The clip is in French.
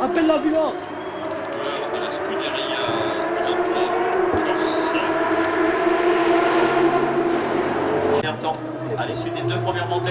appelle l'ambulance de la Scuderia de Corse. Premier temps, à l'issue des deux premières montées,